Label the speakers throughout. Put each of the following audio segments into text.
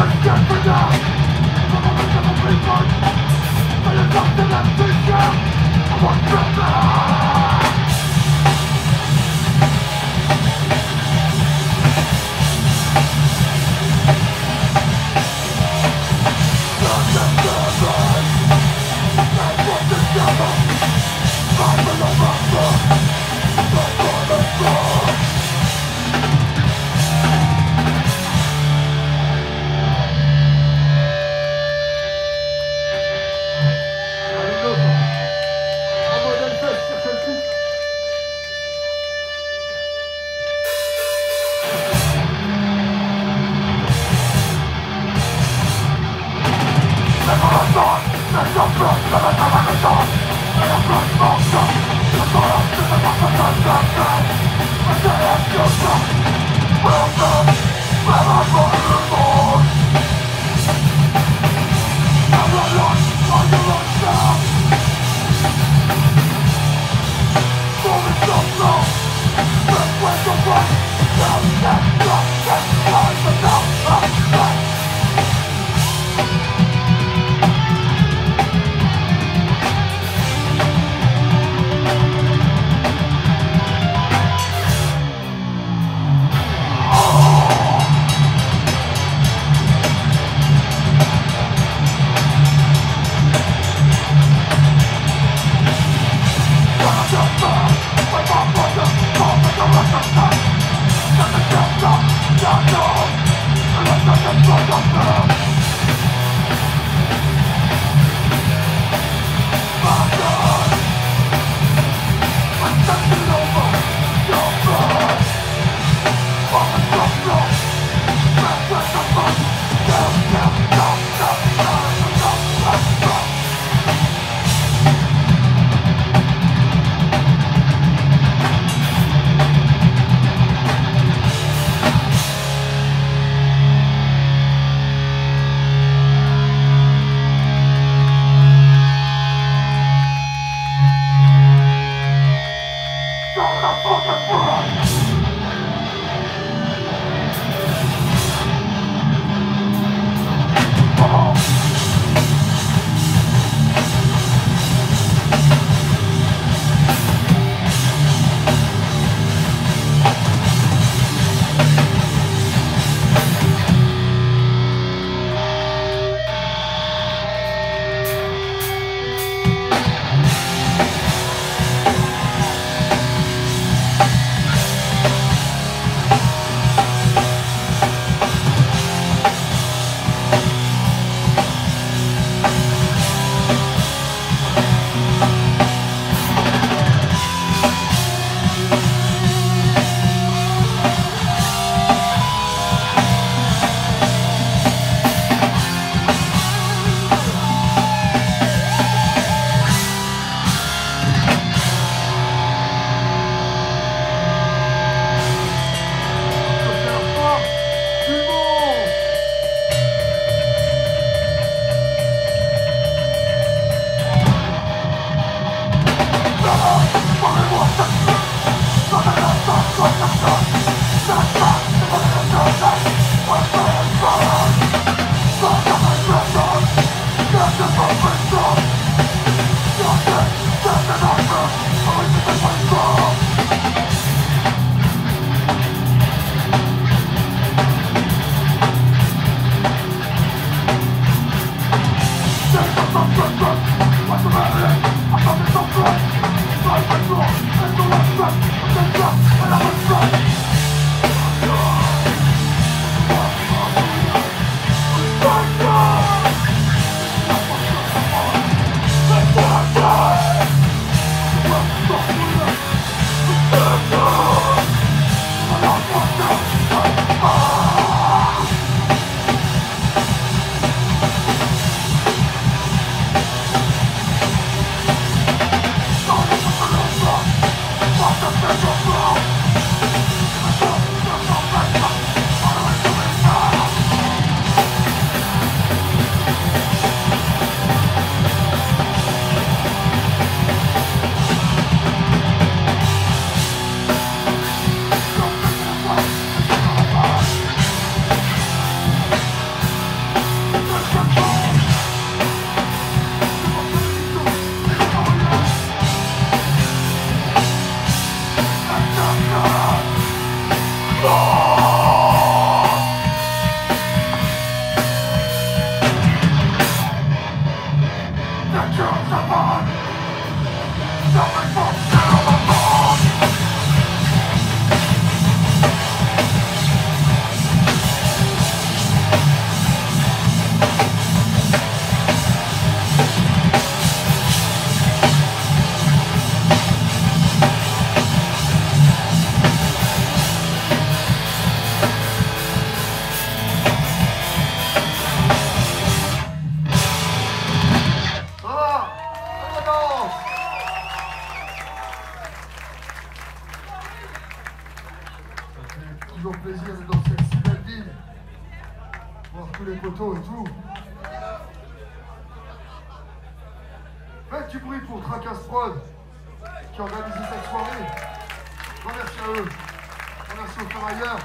Speaker 1: But it's not the left to show I want to God! God! Travailleurs.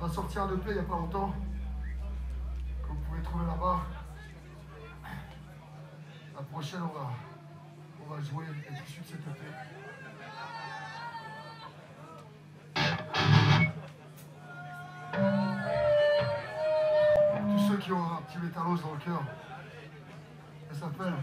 Speaker 1: On va sortir un EP il n'y a pas longtemps. Que vous pouvez trouver là-bas. La prochaine, on va, on va jouer les issues de cet EP. Tous ceux qui ont un petit métallos dans le cœur. Elle s'appelle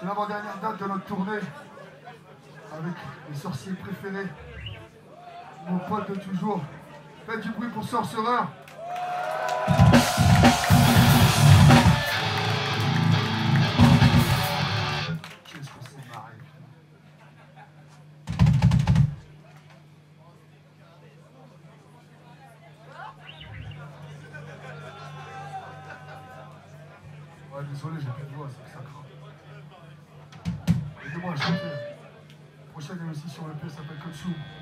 Speaker 1: C'est l'avant-dernière date de notre tournée avec les sorciers préférés, mon pote de toujours. Faites du bruit pour Sorcerer. Two.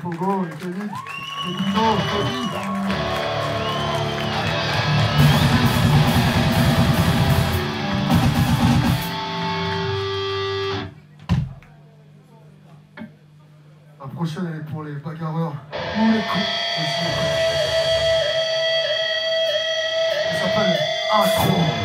Speaker 1: Fogo, Anthony, et Dino, La prochaine, elle est pour les bagarreurs ou les coups. Elle s'appelle Accro.